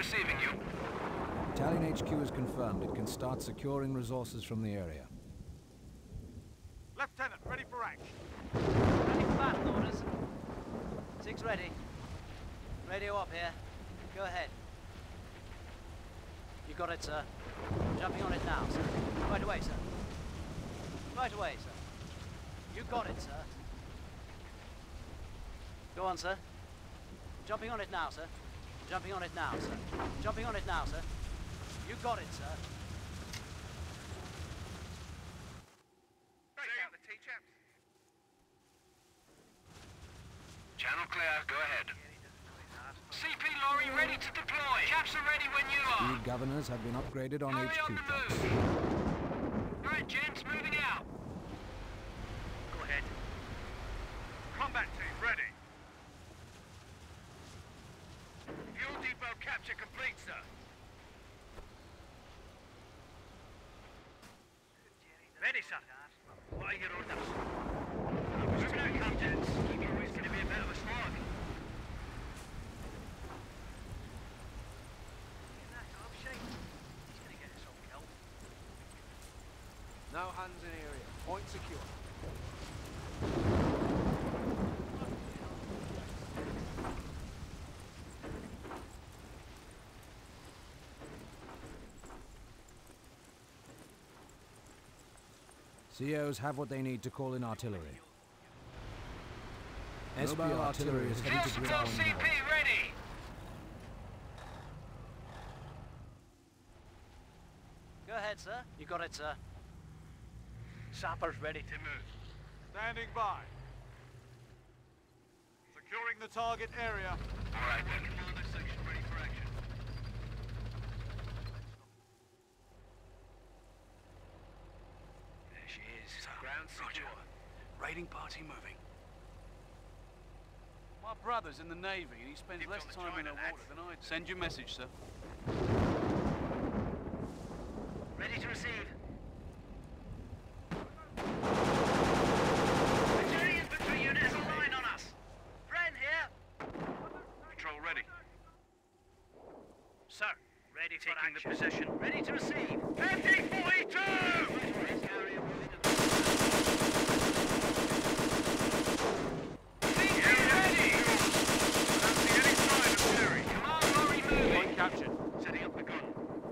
receiving you. Italian HQ has confirmed it can start securing resources from the area. Lieutenant, ready for action. Ready for battle orders. Six ready. Radio up here. Go ahead. You got it, sir. Jumping on it now, sir. Right away, sir. Right away, sir. You got it, sir. Go on, sir. Jumping on it now, sir. Jumping on it now, sir. Jumping on it now, sir. You got it, sir. Break out the T-chaps. Channel clear, go ahead. CP lorry ready to deploy. Chaps are ready when you are. Lead governors have been upgraded on Hurry HQ on the move. Right, gents, moving out. Go ahead. Combat team, ready. Fuel depot capture complete, sir. Ready, sir. What are your orders? Moving out, Captains. Keep. Gonna be a bit of a slog. No hands in area. Point secure. COs have what they need to call in artillery. SP Mobile artillery is heading to Fuel Grid cell CP ready. Go ahead, sir. You got it, sir. Sappers ready to move. Standing by. Securing the target area. All right, then. Commander section ready for action. There she is. Ground secure. Raiding party moving. My brother's in the Navy and he spends Dibs less time in the water than I do. Send your message, sir. Ready to receive. Artillery infantry unit is aligned on us. Bren here. Patrol ready. Sir, ready Taking the action. position. Ready to receive. 5042! CP ready! Command lorry moving. captured. Setting up the gun.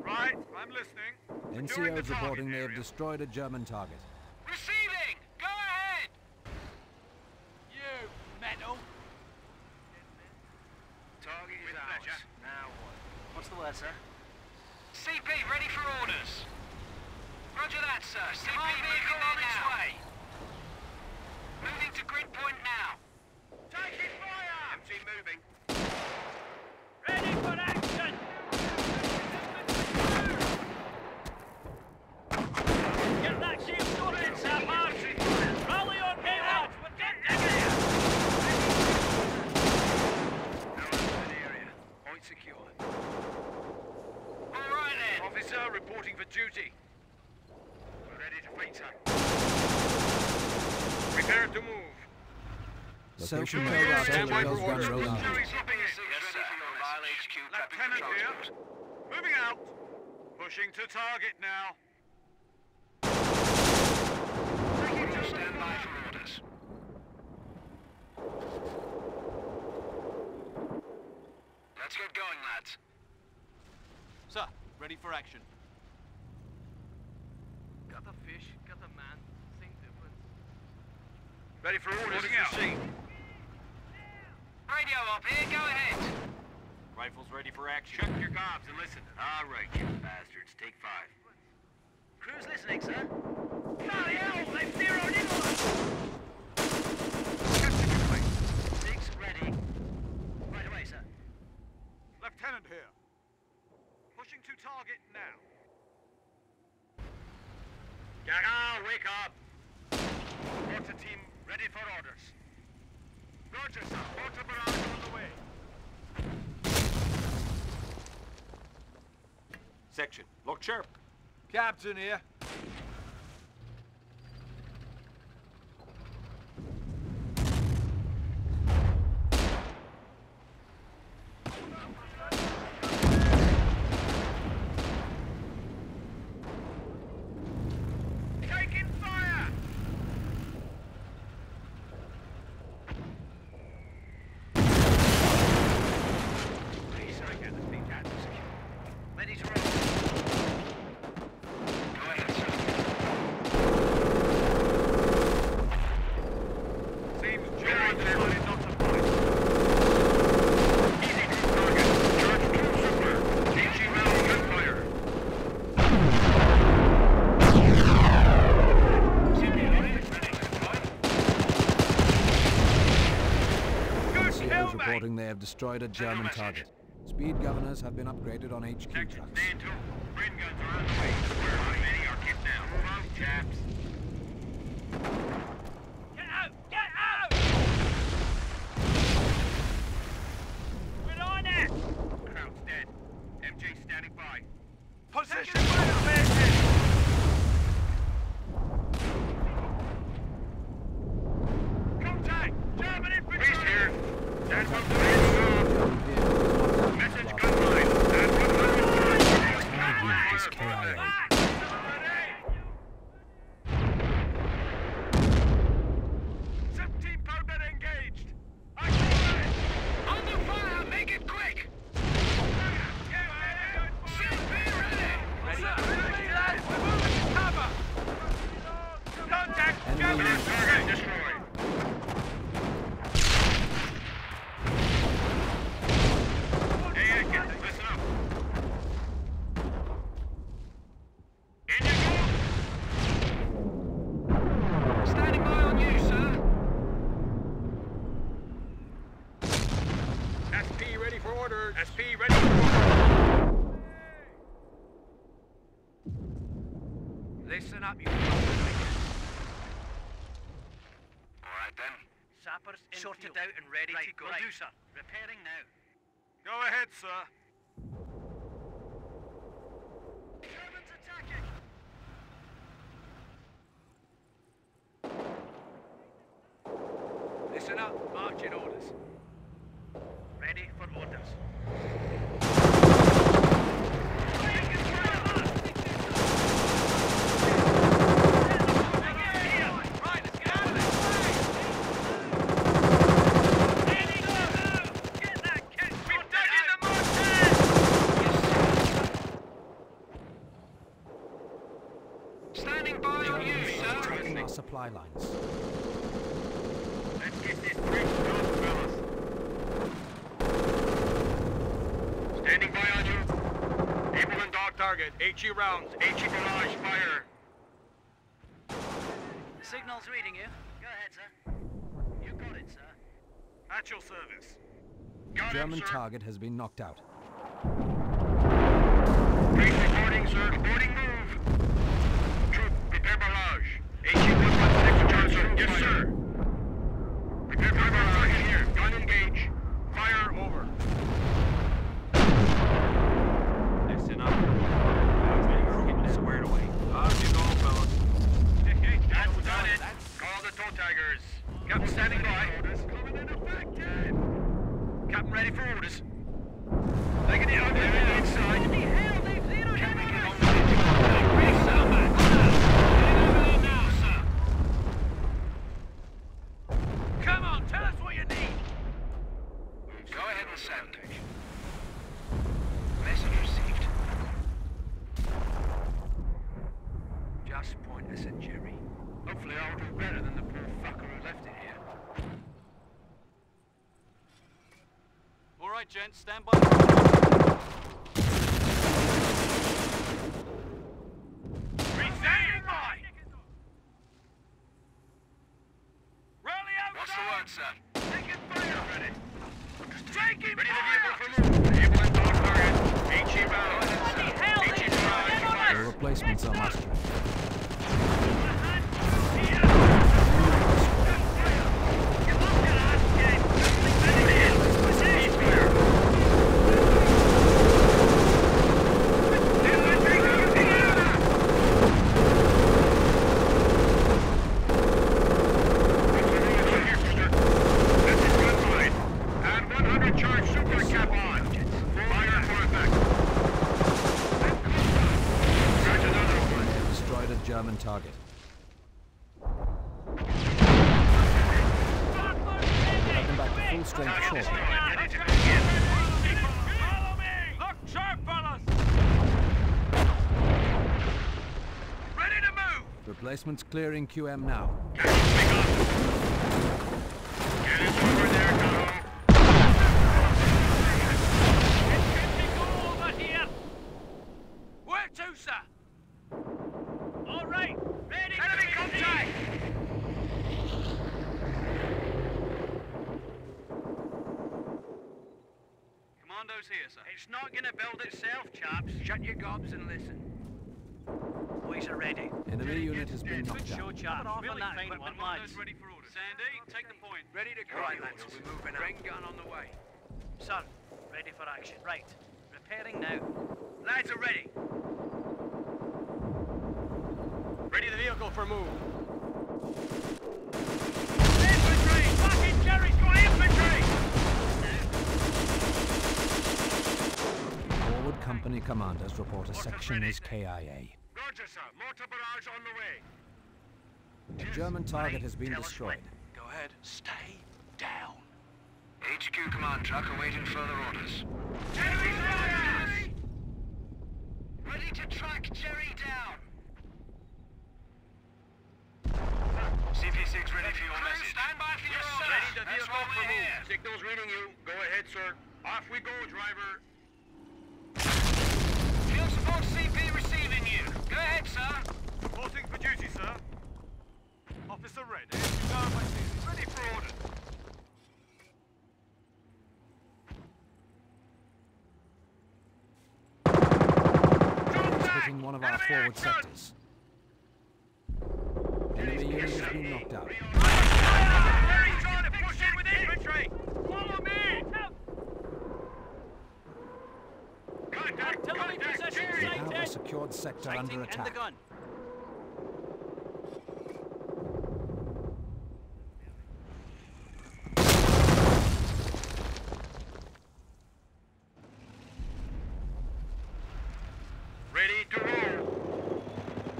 Right, I'm listening. Securing the NCOs target reporting they have destroyed a German target. Receiving! Go ahead! You metal! Target is With ours. pleasure. Now what? What's the word, sir? CP ready for orders. Roger that, sir. CP vehicle on its way. Moving to grid point now. Taking fire! MG moving. Ready for action! Get that shield sorted, Sappers! Rally your game out! We're getting here! Now in the area. Point secure. All right then. Officer reporting for duty. We're ready to feature. Prepare to move. Location Sure, code yeah, artillery stand by goes for orders. roll out. Artillery slipping in. Yes, sir. Mobile HQ traffic Lieutenant here. Moving out. Pushing to target now. Stand by for orders. Let's get going, lads. Sir, ready for action. Got a fish, got a man, same difference. Ready for orders Orders received. Up here. Go ahead. Rifles ready for action. Check your gobs and listen. All right, you bastards. Take five. Crew's listening, sir. Bloody hell! They've zeroed in on us! Captain complete. Six ready. Right away, sir. Lieutenant here. Pushing to target now. Gaga, wake up! Mortar team ready for orders. Roger, sir. Mortar barrage on the way. Section. Look sharp. Captain here. Have destroyed a German message. target. Speed governors have been upgraded on HQ trucks. Stand to. Rain guns are on the way. Where how many are kicked down? Move out, chaps. Get out! Get out! We're on it! Crowd's dead. MG standing by. Position fire Contact! German infantry! Priest here. Stand by for the German vehicle was knocked out Message in gun line. Stand by for the Target unit is KIA. Seventeen pounder engaged. I call it. Under fire. Make it quick. CP ready. Cover! Contact! Enemy German unit Target destroyed. Hey, Atkins, listen up. In you go. Standing by on you, sir. SP ready for orders. SP ready for orders. Listen up, you All right then. sappers sorted out and ready go. right. Do, sir. Repairing now. Go ahead, sir. Germans attacking! Listen up, marching orders. Ready for orders. Right, let's get out of there! Get that kid! We've dug in the Standing by on you, sir. Attacking our supply lines. Let's get this bridge done, fellas. Standing by on you. Able and dog target. HE rounds. HE barrage fire. Signal's reading you. Go ahead, sir. You got it, sir. At your service. Got German him, sir. target has been knocked out. Brief reporting, sir. Reporting move. Troop, prepare barrage. HE 116 Johnson. Yes, sir. Prepare for barrage here. Gun engage. Fire over. Listen up. Squared away. How's you going, fellas? That's done it. Call the toe tigers. Captain standing by. Orders coming in effective. Captain ready for orders. Taking it over the inside. What the hell? They've zeroed in on us. Ready, sir. Getting over there now, sir. Come on, tell us what you need! Go ahead and send. Message received. Just point us at Jerry. Hopefully I'll do better than the poor fucker who left it here. All right, gents, stand by. Standing by! Rally What's outside! the word, sir? Taking fire! Ready. Taking Ready fire! the vehicle for move. Able and dog target. HE round. Bloody hell, HE they barrage get on fire. The replacements are mustering. Destroyed a German target. Have them back to full strength shortly. Follow me! Look sharp, fellas! Ready to move! Replacements clearing QM now. Go over there, Carl. Get it over here! Where to, sir? All right, ready! Enemy contact! goes here, sir. It's not gonna build itself, chaps. Shut your gobs and listen. Boys are ready. Enemy unit has been knocked show, out. chaps. off on that equipment, one, lads. lads. Ready for orders. Sandy, take the point. Ready to go. Right, lads. lads. We're moving out. Ring gun on the way. Sir, ready for action. Right. Repairing now. Lads are ready. Ready the vehicle for move. Infantry! Fucking Jerry's got infantry! Forward company commanders report a section is KIA. Roger, sir. Mortar barrage on the way. The German target has been Tell destroyed. Go ahead. Stay down. HQ command truck awaiting further orders. Jerry's ready! Ready to track Jerry down. CP6 ready for your message. Stand by for your orders. Ready the That's vehicle why for move. Signal's reading you. Go ahead, sir. Off we go, driver. Ahead, sir. Reporting for duty, sir. Officer ready. You know my duties. Ready for orders. Hitting one of our forward sectors. Enemy unit has been knocked out. Jerry's trying to push in with infantry. Follow me. Contact. Artillery Contact. position Secured sector under Sighting and the attack. gun. Ready to roll.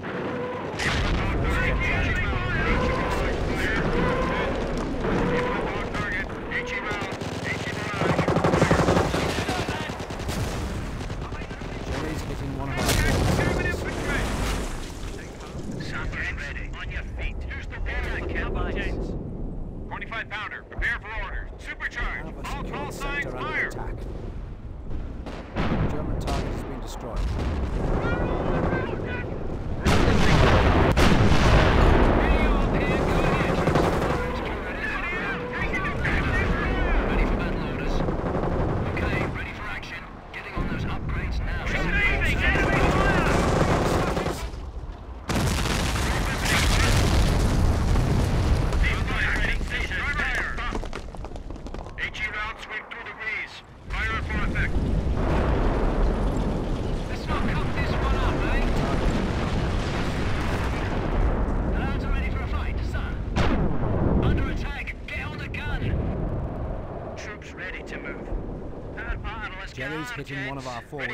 Jerry's hitting one of our forward sectors. On your feet. Use the water captains. 25 pounder. Prepare for orders. We Supercharge. have a All secured call signs sector under fire. attack. The German target has been destroyed. Ready for battle orders. Okay, ready for action. Getting on those upgrades now. Let's not cut this one up, eh? The lads are ready for a fight, sir. Under attack. Get on the gun. Troops ready to move. Hitting one of our forward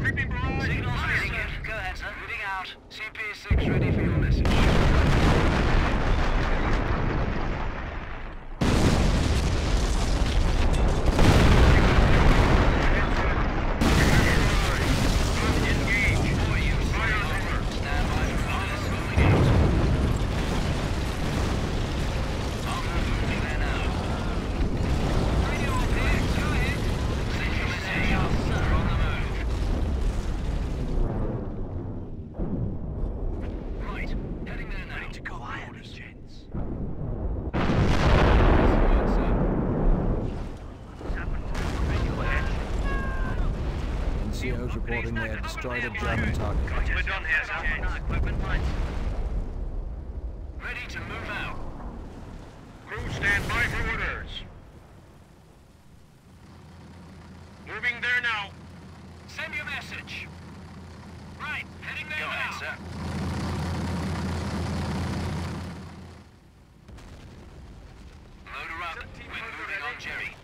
Creeping barrage. Signal reading. Go ahead, sir. Reading out. CP6 ready for your message. destroyed a German target. We're done here, Sergeant. Equipment light. Ready to move out. Crew stand by for orders. Moving there now. Send your message. Right, heading there Go now. Ahead, sir. Jerry.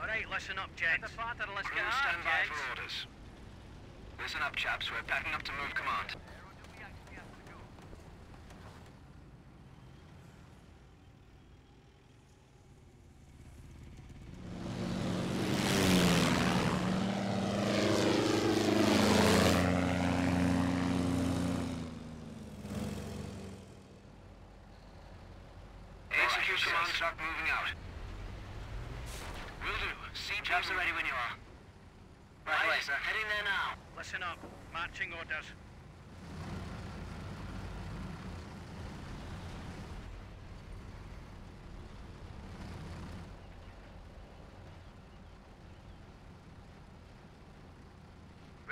All right, listen up, gents. Crew stand by for orders. Listen up, chaps. We're packing up to move command.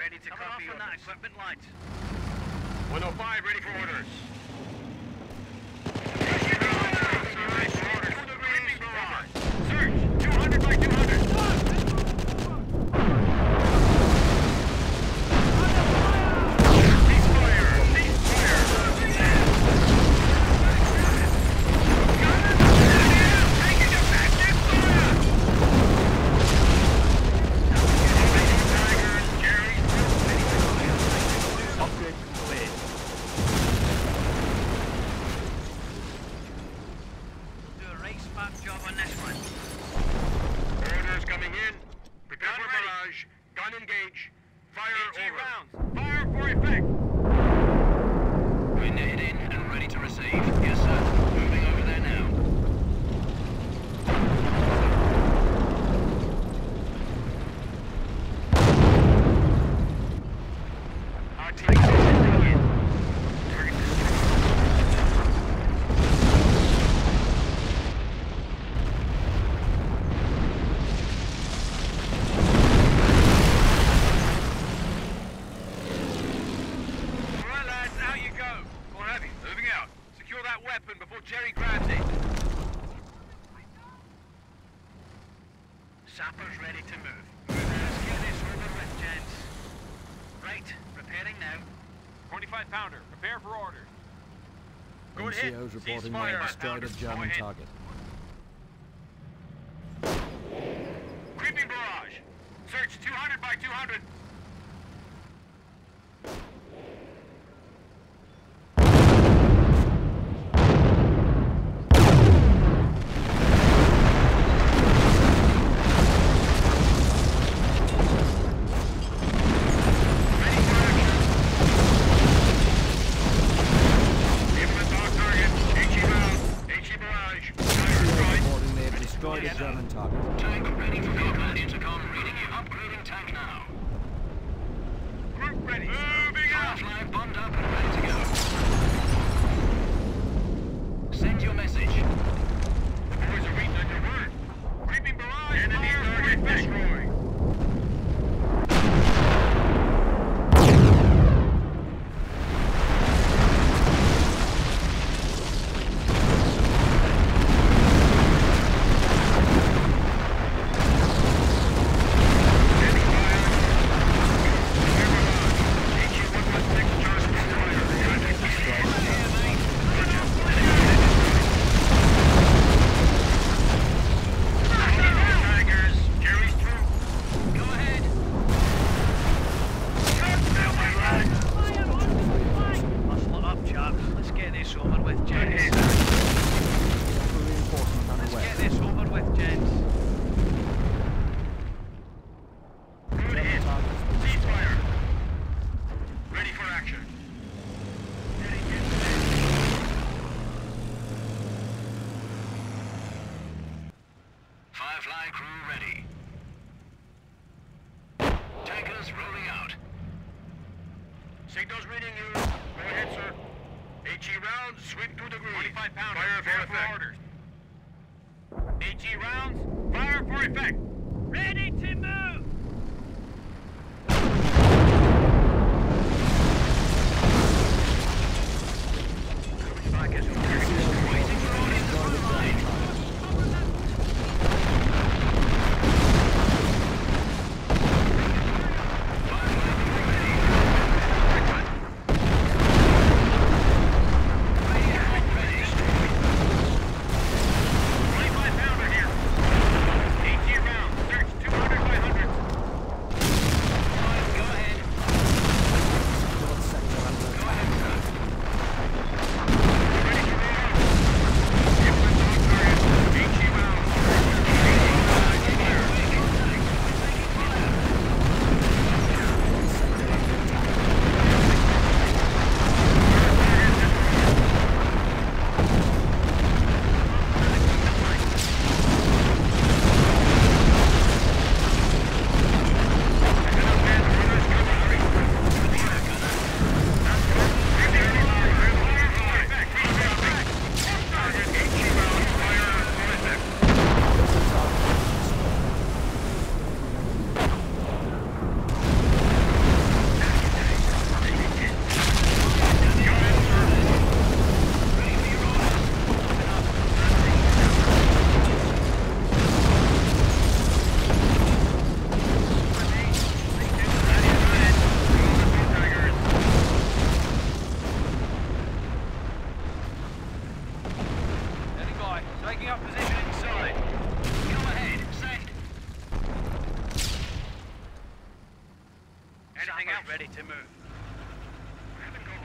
Ready to Coming copy off on that equipment light. 105, ready for orders. Good NCOs hit. reporting they destroyed a German target. Crew ready. ready to move.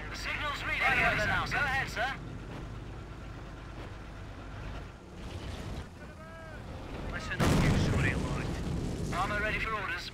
The signal's reading right over now. Go ahead, sir. Listen up, you sorry light. Armour ready for orders.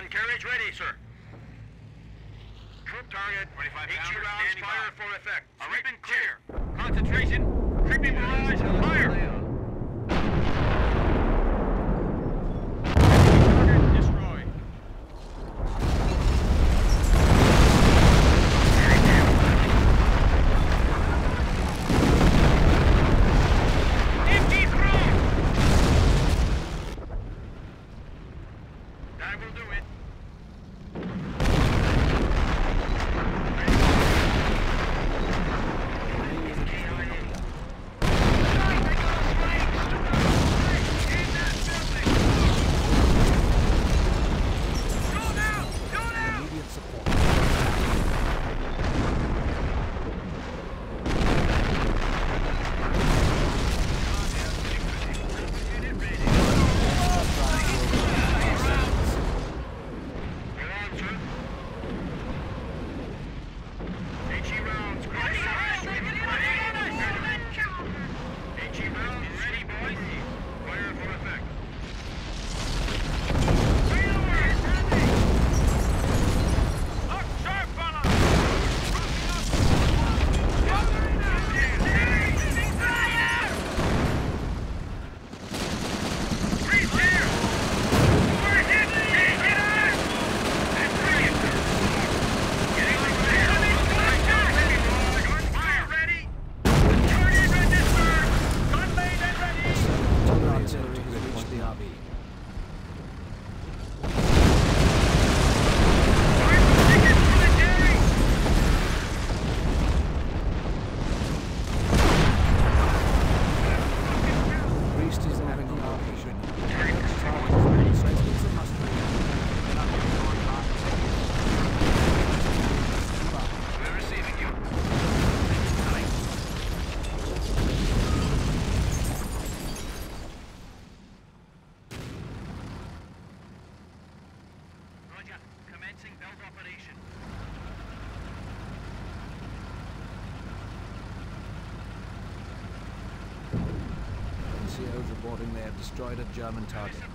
Gun carriage ready, sir. Troop target. 25 rounds, fire by. for effect. All right, clear. Concentration. Creeping barrage, fire. They have destroyed a German target.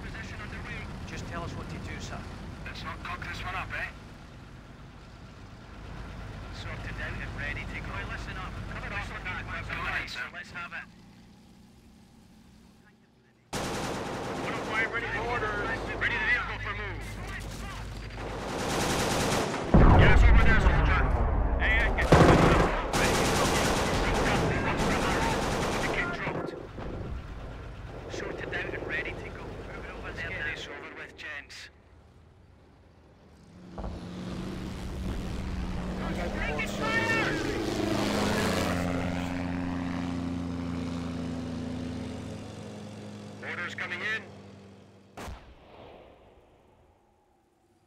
Orders coming in.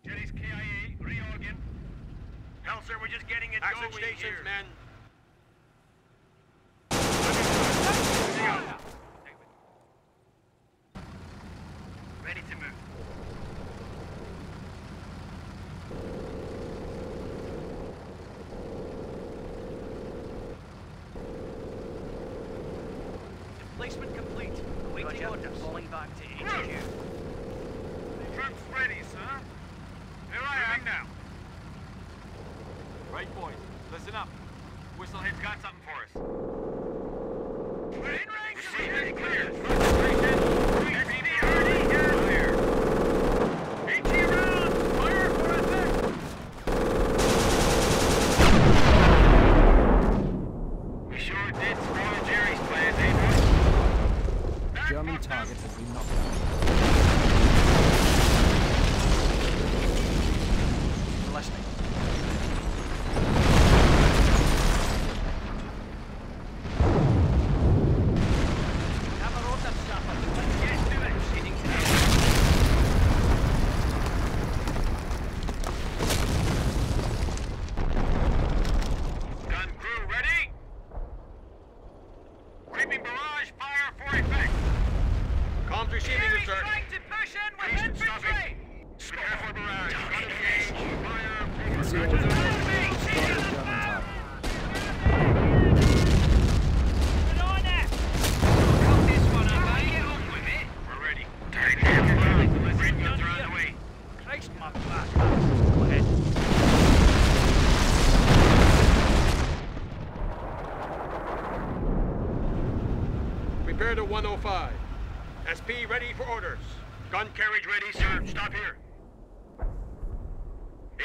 Jenny's KIA, reorgan. Hell, sir, we're just getting it Action going stations, here. men.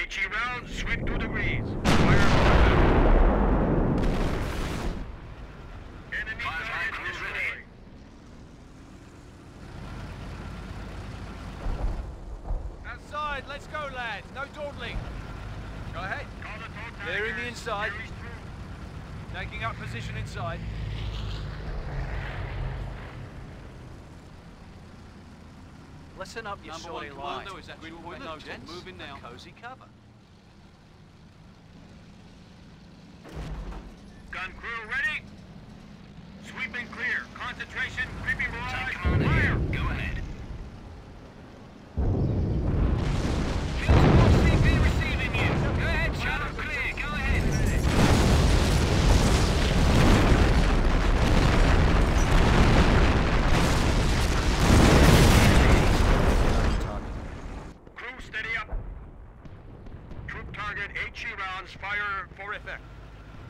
HE degrees. Enemy ready. Outside, let's go, lads. No dawdling. Go ahead. Clearing the inside. Taking up position inside. Listen up, you Number one light. Commando is at your. Moving now. A cozy cover.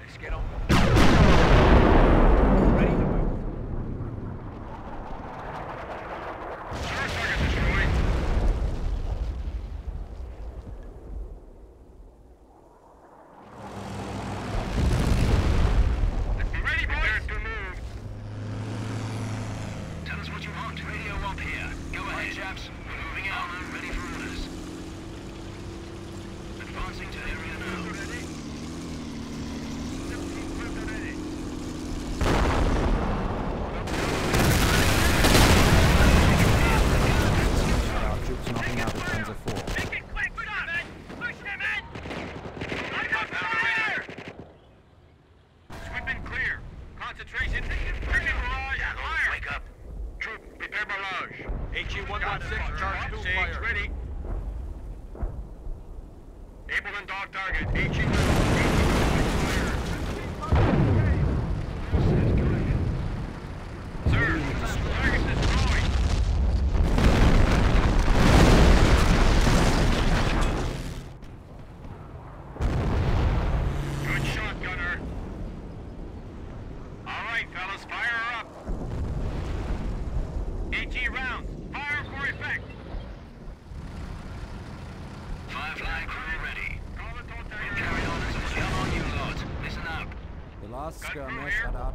Let's get on.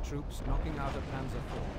Troops knocking out a Panzer IV.